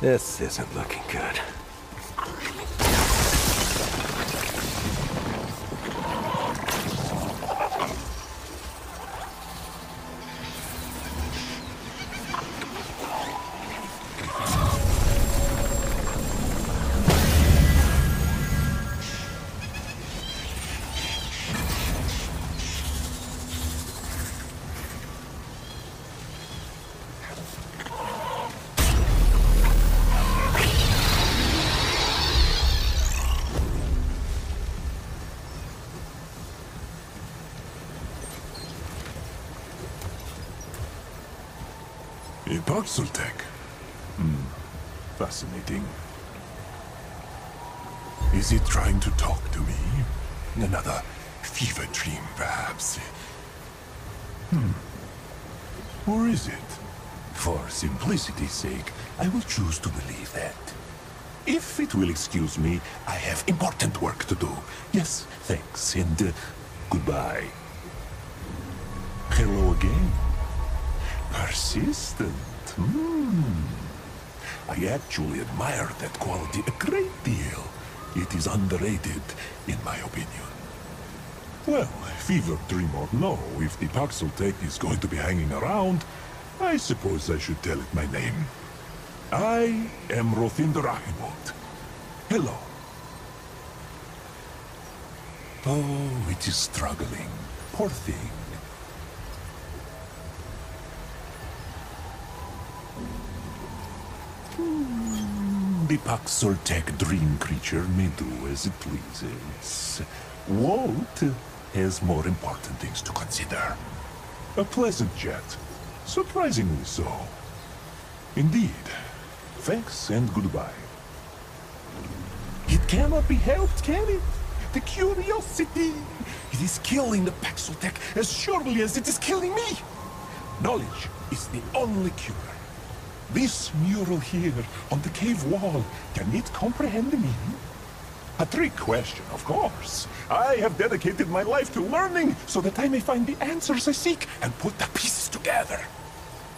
This isn't looking good. Tech. Hmm. Fascinating. Is it trying to talk to me? Another fever dream, perhaps? Hmm. Or is it? For simplicity's sake, I will choose to believe that. If it will excuse me, I have important work to do. Yes, thanks, and uh, goodbye. Hello again. Persistent. Hmm. I actually admire that quality a great deal. It is underrated, in my opinion. Well, fever dream or no, if the Paxel Tech is going to be hanging around, I suppose I should tell it my name. I am Rothinder Achimot. Hello. Oh, it is struggling. Poor thing. The Paxoltech dream creature may do as it pleases. Walt has more important things to consider. A pleasant chat. Surprisingly so. Indeed. Thanks and goodbye. It cannot be helped, can it? The curiosity! It is killing the Paxoltech as surely as it is killing me! Knowledge is the only cure. This mural here on the cave wall, can it comprehend me? A trick question, of course. I have dedicated my life to learning so that I may find the answers I seek and put the pieces together.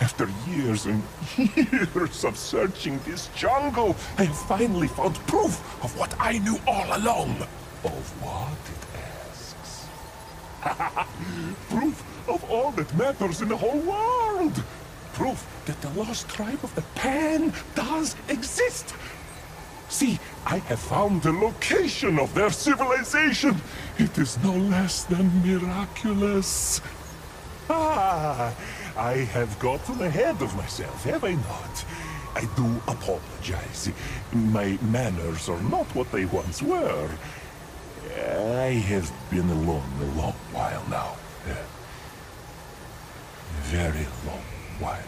After years and years of searching this jungle, I have finally found proof of what I knew all along. Of what, it asks. proof of all that matters in the whole world. Proof that the lost tribe of the Pan does exist. See, I have found the location of their civilization. It is no less than miraculous. Ah, I have gotten ahead of myself, have I not? I do apologize. My manners are not what they once were. I have been alone a long while now. Very long while.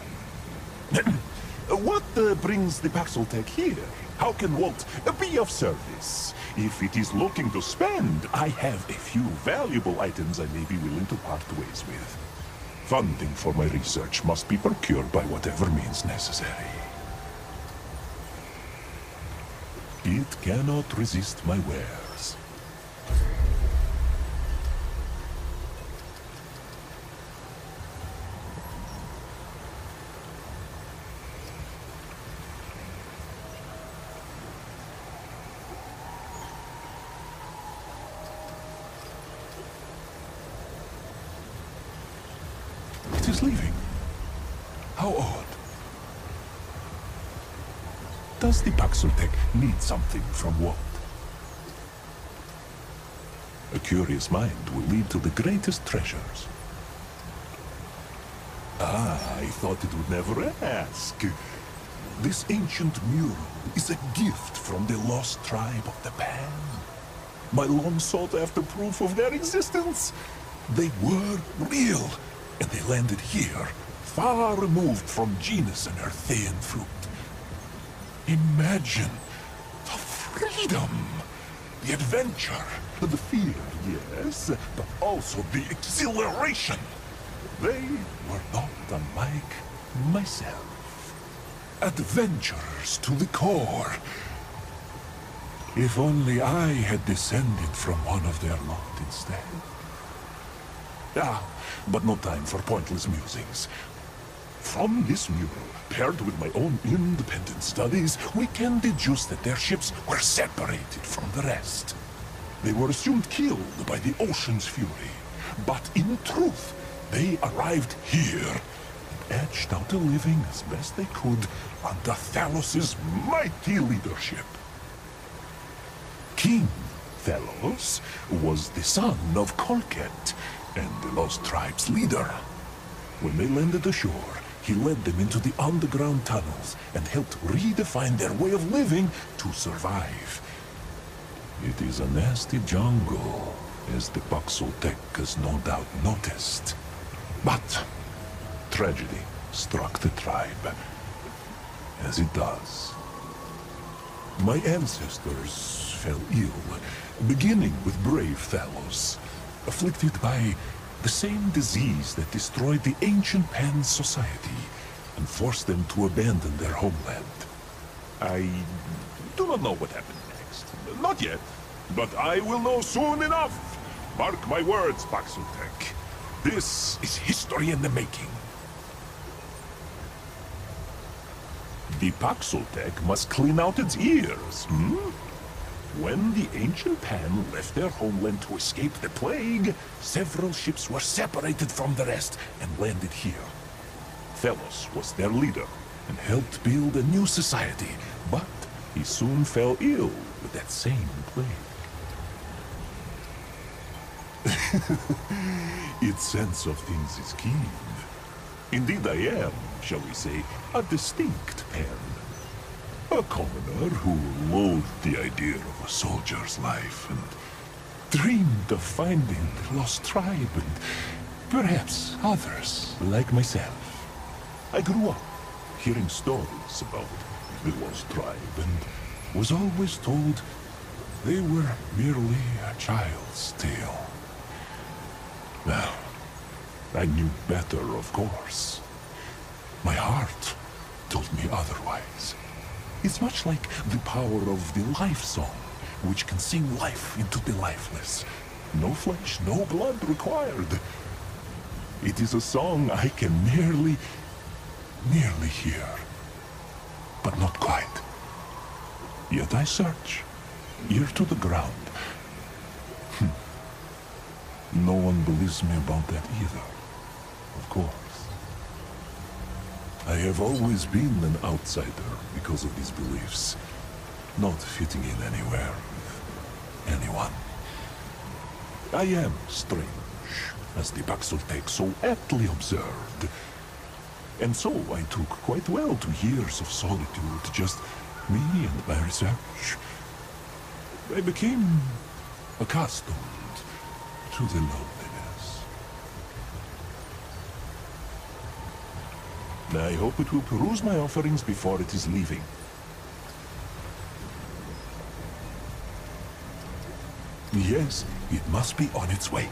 What uh, brings the Paxoltech here? How can Walt be of service? If it is looking to spend, I have a few valuable items I may be willing to part ways with. Funding for my research must be procured by whatever means necessary. It cannot resist my wares. It leaving. How odd. Does the Paxoltech need something from Walt? A curious mind will lead to the greatest treasures. Ah, I thought it would never ask. This ancient mural is a gift from the lost tribe of the Pan. My long sought after proof of their existence. They were real, and they landed here, far removed from genus and her Earthian fruit. Imagine the freedom, the adventure, the fear, yes, but also the exhilaration. They were not unlike myself. Adventurers to the core. If only I had descended from one of their lot instead. Ah, but no time for pointless musings. From this mural, paired with my own independent studies, we can deduce that their ships were separated from the rest. They were assumed killed by the ocean's fury. But in truth, they arrived here and edged out a living as best they could under Thallos's mighty leadership. King Thallos was the son of Kolket and the Lost Tribe's leader. When they landed ashore, he led them into the underground tunnels and helped redefine their way of living to survive. It is a nasty jungle, as the Paxoltec has no doubt noticed. But tragedy struck the tribe, as it does. My ancestors fell ill, beginning with brave Thallos, afflicted by the same disease that destroyed the ancient Pan society and forced them to abandon their homeland. I do not know what happened next. Not yet, but I will know soon enough. Mark my words, Paxultek. This is history in the making. The Paxultek must clean out its ears, hmm? When the ancient Pan left their homeland to escape the plague, several ships were separated from the rest and landed here. Thallos was their leader and helped build a new society, but he soon fell ill with that same plague. its sense of things is keen. Indeed I am, shall we say, a distinct Pan. A commoner who loathed the idea of a soldier's life and dreamed of finding the lost tribe and perhaps others like myself. I grew up hearing stories about the lost tribe and was always told they were merely a child's tale. Well, I knew better, of course. My heart told me otherwise. It's much like the power of the life song, which can sing life into the lifeless. No flesh, no blood required. It is a song I can merely, merely hear. But not quite. Yet I search, ear to the ground. Hmm. No one believes me about that either, of course. I have always been an outsider because of these beliefs. Not fitting in anywhere with anyone. I am strange, as the Paxoltec so aptly observed. And so I took quite well to years of solitude, just me and my research. I became accustomed to the loneliness. I hope it will peruse my offerings before it is leaving. Yes, it must be on its way.